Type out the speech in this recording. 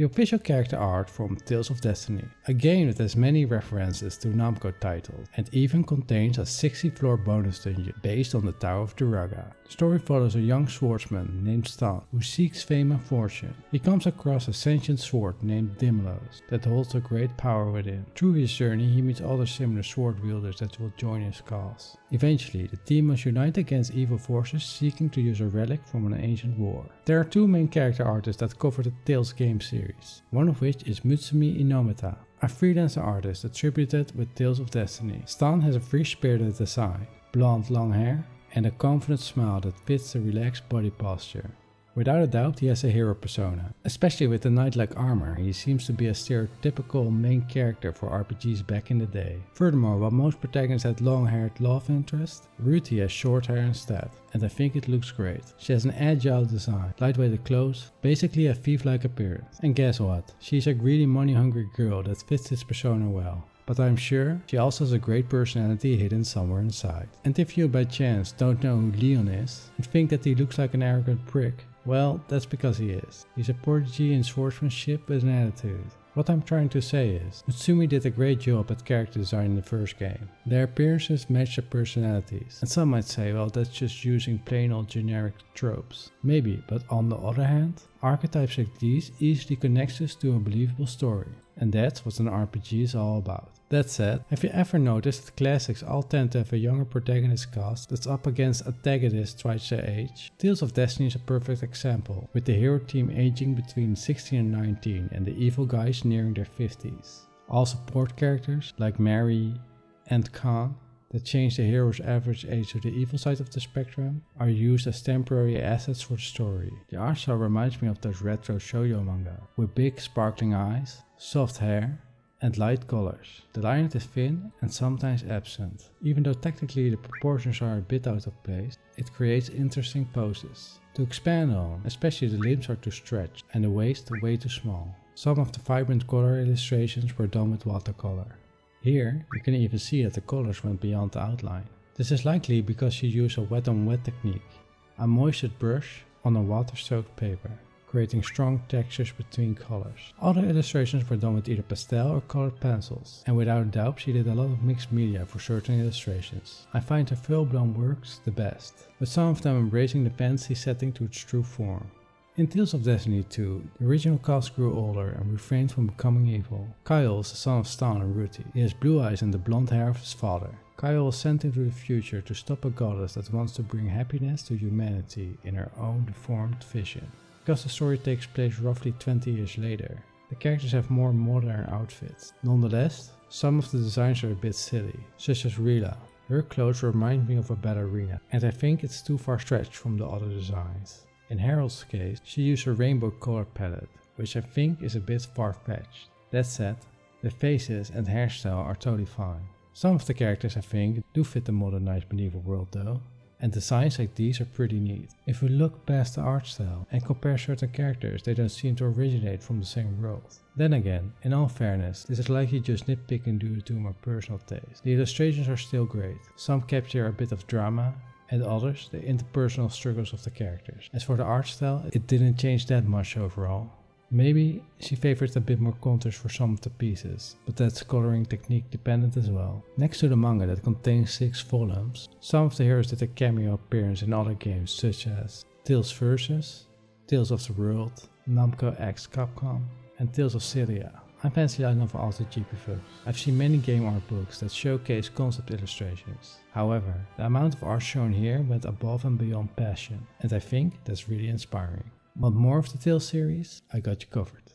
The official character art from Tales of Destiny, a game that has many references to Namco titles and even contains a 60 floor bonus dungeon based on the Tower of Druaga. The story follows a young swordsman named Stahn who seeks fame and fortune. He comes across a sentient sword named Dymlos that holds a great power within. Through his journey he meets other similar sword wielders that will join his cause. Eventually the team must unite against evil forces seeking to use a relic from an ancient war. There are two main character artists that cover the Tales game series series, one of which is Mutsumi Inomata, a freelancer artist attributed with Tales of Destiny. Stahn has a free-spirited design, blonde long hair, and a confident smile that fits the relaxed body posture. Without a doubt, he has a hero persona. Especially with the knight-like armor, he seems to be a stereotypical main character for RPGs back in the day. Furthermore, while most protagonists had long-haired love interest, Rutee has short hair instead, and I think it looks great. She has an agile design, lightweight clothes, basically a thief-like appearance. And guess what? She's a greedy money-hungry girl that fits this persona well but I'm sure she also has a great personality hidden somewhere inside. And if you by chance don't know who Leon is and think that he looks like an arrogant prick, well, that's because he is. He's a prodigy in swordsmanship with an attitude. What I'm trying to say is, Mutsumi did a great job at character design in the first game. Their appearances match their personalities. And some might say, well that's just using plain old generic tropes. Maybe, but on the other hand, archetypes like these easily connect us to a believable story. And that's what an RPG is all about. That said, have you ever noticed that classics all tend to have a younger protagonist cast that's up against antagonists twice their age? Tales of Destiny is a perfect example, with the hero team aging between 16 and 19 and the evil guys nearing their 50s. All support characters, like Mary and Khan, that change the hero's average age to the evil side of the spectrum, are used as temporary assets for the story. The art style reminds me of those retro shoujo manga, with big sparkling eyes, soft hair, and light colors. The line is thin and sometimes absent. Even though technically the proportions are a bit out of place, it creates interesting poses. To expand on, especially the limbs are too stretched and the waist way too small. Some of the vibrant color illustrations were done with watercolor. Here, you can even see that the colors went beyond the outline. This is likely because she used a wet on wet technique, a moistened brush on a water soaked paper creating strong textures between colors. Other illustrations were done with either pastel or colored pencils, and without doubt she did a lot of mixed media for certain illustrations. I find her full-blown works the best, with some of them embracing the fantasy setting to its true form. In Tales of Destiny 2, the original cast grew older and refrained from becoming evil. Kyle is the son of Stahn and Rutee. He has blue eyes and the blonde hair of his father. Kyle is sent into the future to stop a goddess that wants to bring happiness to humanity in her own deformed vision. Because the story takes place roughly 20 years later, the characters have more modern outfits. Nonetheless, some of the designs are a bit silly, such as Rila. Her clothes remind me of a ballerina, and I think it's too far stretched from the other designs. In Harold's case, she used a rainbow color palette, which I think is a bit far-fetched. That said, the faces and hairstyle are totally fine. Some of the characters I think do fit the modernized medieval world though, and designs like these are pretty neat. If we look past the art style and compare certain characters, they don't seem to originate from the same world. Then again, in all fairness, this is likely just nitpicking due to my personal taste. The illustrations are still great. Some capture a bit of drama, and others the interpersonal struggles of the characters. As for the art style, it didn't change that much overall. Maybe she favors a bit more contours for some of the pieces, but that's coloring technique dependent as well. Next to the manga that contains 6 volumes, some of the heroes did a cameo appearance in other games such as Tales Versus, Tales of the World, Namco X Capcom, and Tales of Syria. I'm fancy for also GP folks. I've seen many game art books that showcase concept illustrations. However, the amount of art shown here went above and beyond passion, and I think that's really inspiring. Want more of the Tales series? I got you covered.